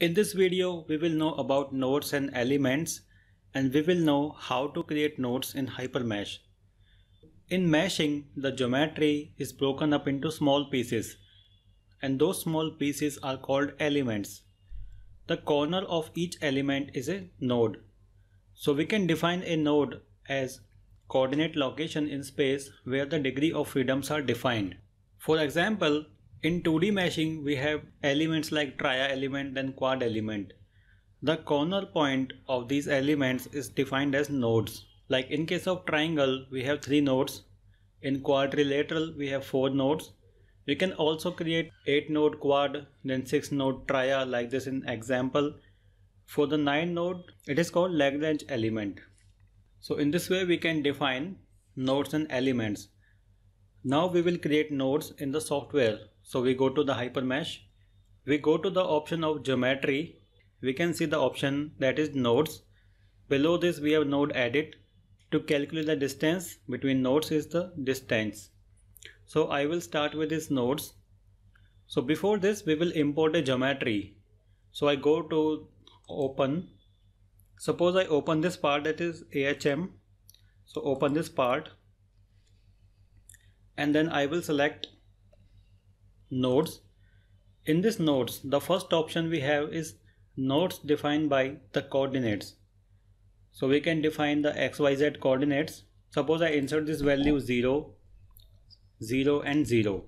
In this video, we will know about nodes and elements and we will know how to create nodes in HyperMesh. In meshing, the geometry is broken up into small pieces and those small pieces are called elements. The corner of each element is a node. So we can define a node as coordinate location in space where the degree of freedoms are defined. For example, in 2D meshing, we have elements like tria element and quad element. The corner point of these elements is defined as nodes. Like in case of triangle, we have three nodes. In quadrilateral, we have four nodes. We can also create 8 node quad, then 6 node tria like this in example. For the 9 node, it is called Lagrange element. So in this way, we can define nodes and elements. Now we will create nodes in the software. So we go to the HyperMesh. We go to the option of geometry. We can see the option that is nodes. Below this we have node edit. To calculate the distance between nodes is the distance. So I will start with these nodes. So before this we will import a geometry. So I go to open. Suppose I open this part that is AHM. So open this part and then I will select nodes. In this nodes, the first option we have is nodes defined by the coordinates. So we can define the xyz coordinates. Suppose I insert this value 0, 0 and 0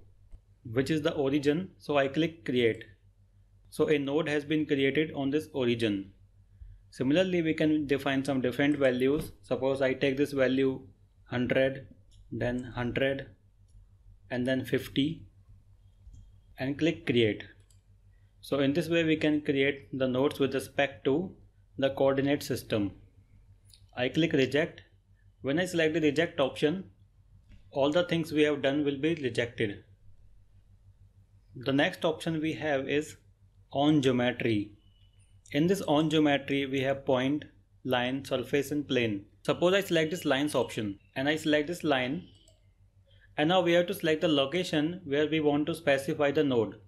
which is the origin. So I click create. So a node has been created on this origin. Similarly, we can define some different values. Suppose I take this value 100, then 100, and then 50 and click create. So in this way we can create the nodes with respect to the coordinate system. I click reject. When I select the reject option, all the things we have done will be rejected. The next option we have is on geometry. In this on geometry we have point, line, surface and plane. Suppose I select this lines option and I select this line and now we have to select the location where we want to specify the node.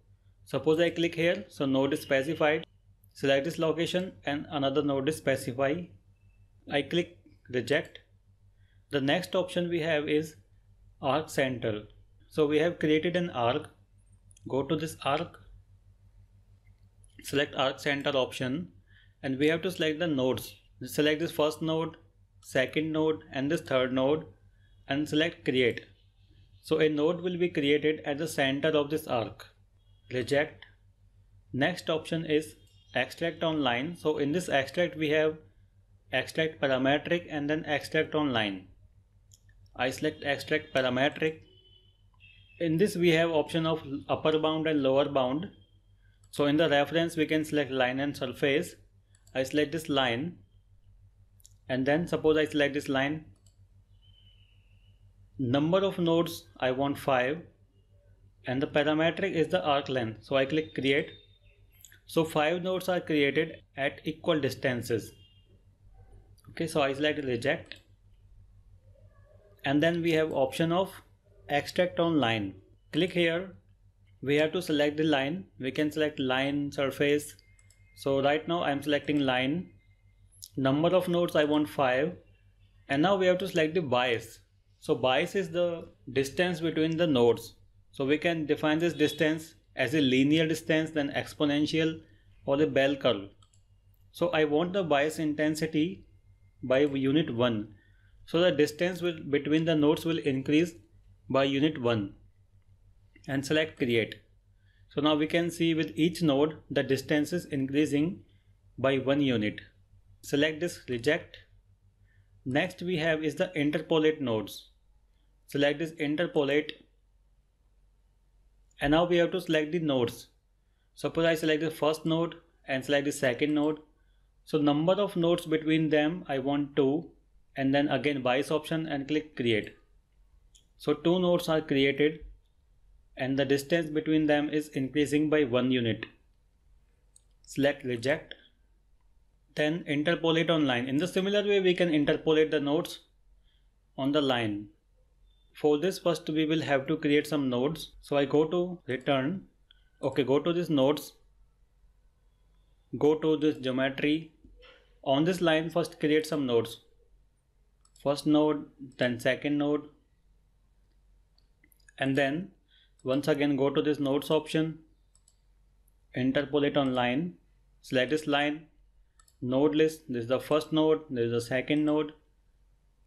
Suppose I click here, so node is specified. Select this location and another node is specified. I click reject. The next option we have is arc center. So we have created an arc. Go to this arc. Select arc center option and we have to select the nodes. Select this first node, second node and this third node and select create. So a node will be created at the center of this arc. Reject. Next option is extract on line. So in this extract we have extract parametric and then extract on line. I select extract parametric. In this we have option of upper bound and lower bound. So in the reference we can select line and surface. I select this line and then suppose I select this line number of nodes I want 5 and the parametric is the arc length. So I click create. So 5 nodes are created at equal distances. Okay so I select reject. And then we have option of extract on line. Click here. We have to select the line. We can select line surface. So right now I'm selecting line. Number of nodes I want 5 and now we have to select the bias so bias is the distance between the nodes. So we can define this distance as a linear distance then exponential or a bell curve. So I want the bias intensity by unit 1. So the distance will, between the nodes will increase by unit 1 and select create. So now we can see with each node the distance is increasing by 1 unit. Select this reject. Next we have is the interpolate nodes select this interpolate. And now we have to select the nodes. Suppose I select the first node and select the second node. So number of nodes between them I want 2 and then again bias option and click create. So two nodes are created. And the distance between them is increasing by one unit. Select reject. Then interpolate on line. In the similar way we can interpolate the nodes on the line for this first we will have to create some nodes so I go to return okay go to these nodes go to this geometry. On this line first create some nodes. First node, then second node. And then once again go to this nodes option. Interpolate on line. Select this line. Node list. This is the first node. This is the second node.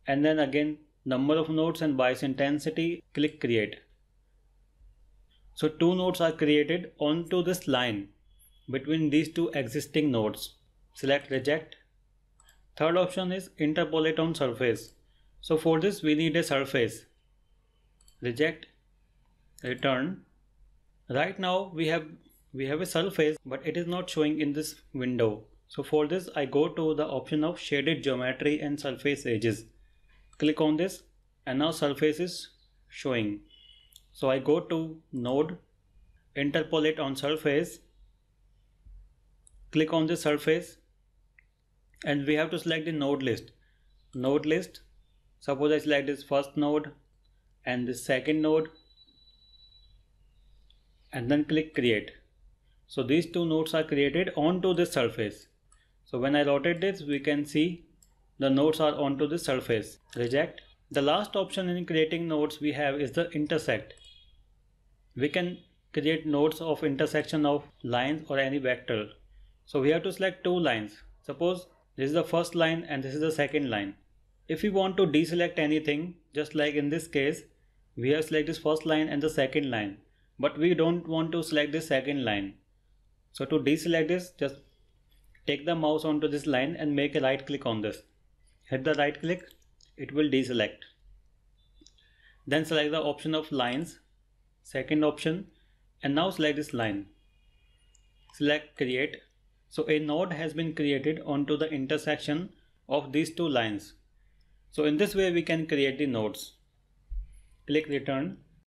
And then again number of nodes and bias intensity. Click create. So two nodes are created onto this line between these two existing nodes. Select reject. Third option is interpolate on surface. So for this we need a surface. Reject, return. Right now we have we have a surface but it is not showing in this window. So for this I go to the option of shaded geometry and surface edges. Click on this and now surface is showing. So I go to node, interpolate on surface click on the surface and we have to select the node list. Node list suppose I select this first node and this second node and then click create. So these two nodes are created onto this surface. So when I rotate this we can see the nodes are onto the surface reject the last option in creating nodes we have is the intersect we can create nodes of intersection of lines or any vector so we have to select two lines. Suppose this is the first line and this is the second line. If we want to deselect anything, just like in this case, we have selected this first line and the second line, but we don't want to select this second line. So to deselect this, just take the mouse onto this line and make a right click on this. Hit the right click, it will deselect. Then select the option of lines, second option, and now select this line. Select create so a node has been created onto the intersection of these two lines. So in this way we can create the nodes. Click return.